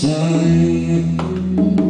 time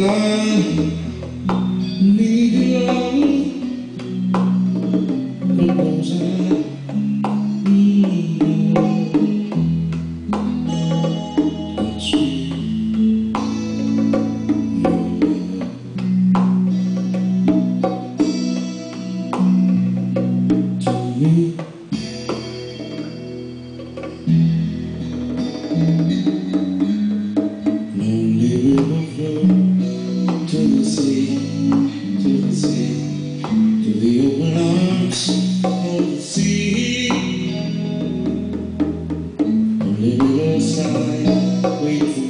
Yeah. little sign, wait for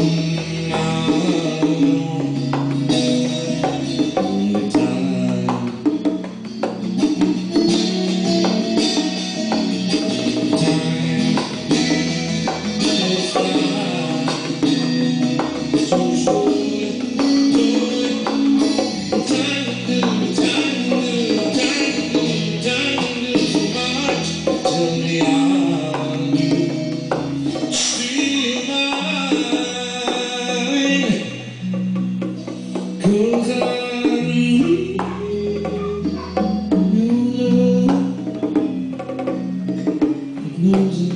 nos